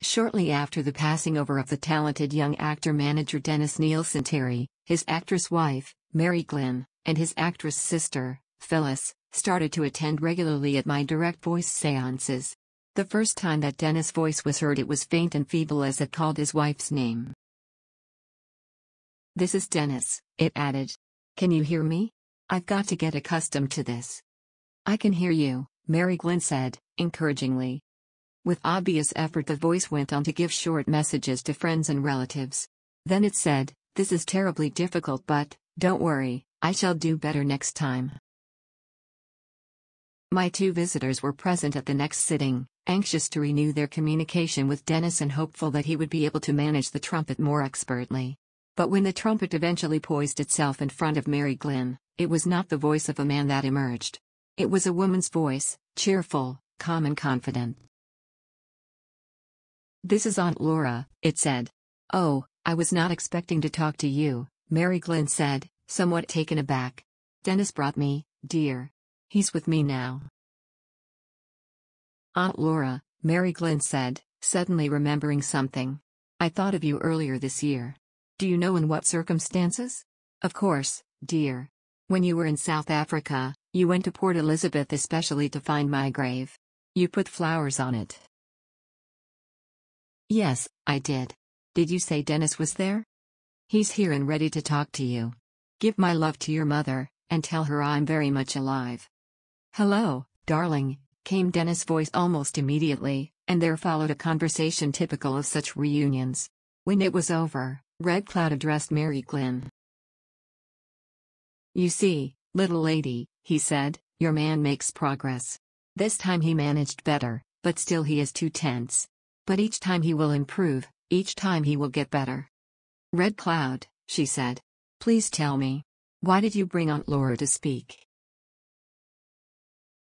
Shortly after the passing over of the talented young actor-manager Dennis Neilson Terry, his actress wife, Mary Glynne, and his actress sister, Phyllis, started to attend regularly at my direct voice seances. The first time that Dennis' voice was heard it was faint and feeble as it called his wife's name. This is Dennis, it added. Can you hear me? I've got to get accustomed to this. I can hear you, Mary Glynne said, encouragingly. With obvious effort, the voice went on to give short messages to friends and relatives. Then it said, This is terribly difficult, but, don't worry, I shall do better next time. My two visitors were present at the next sitting, anxious to renew their communication with Dennis and hopeful that he would be able to manage the trumpet more expertly. But when the trumpet eventually poised itself in front of Mary Glynne, it was not the voice of a man that emerged. It was a woman's voice, cheerful, calm, and confident. This is Aunt Laura, it said. Oh, I was not expecting to talk to you, Mary Glynne said, somewhat taken aback. Dennis brought me, dear. He's with me now. Aunt Laura, Mary Glynne said, suddenly remembering something. I thought of you earlier this year. Do you know in what circumstances? Of course, dear. When you were in South Africa, you went to Port Elizabeth especially to find my grave. You put flowers on it. Yes, I did. Did you say Dennis was there? He's here and ready to talk to you. Give my love to your mother, and tell her I'm very much alive. Hello, darling, came Dennis' voice almost immediately, and there followed a conversation typical of such reunions. When it was over, Red Cloud addressed Mary Glynne. You see, little lady, he said, your man makes progress. This time he managed better, but still he is too tense. But each time he will improve, each time he will get better. Red Cloud, she said. Please tell me. Why did you bring Aunt Laura to speak?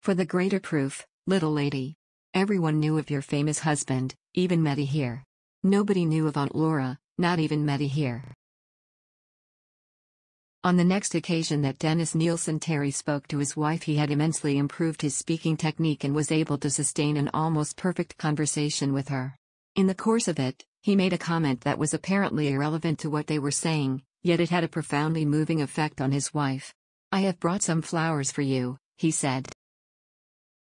For the greater proof, little lady. Everyone knew of your famous husband, even Meddy here. Nobody knew of Aunt Laura, not even Meddy here. On the next occasion that Dennis Neilson Terry spoke to his wife, he had immensely improved his speaking technique and was able to sustain an almost perfect conversation with her. In the course of it, he made a comment that was apparently irrelevant to what they were saying, yet it had a profoundly moving effect on his wife. I have brought some flowers for you, he said.